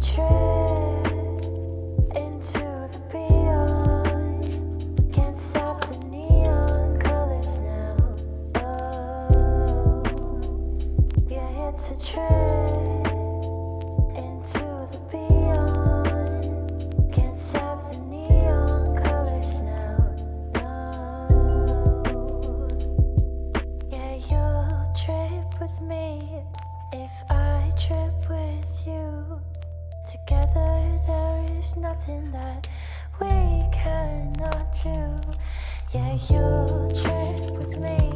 trip. There is nothing that we cannot do. Yeah, you'll trip with me.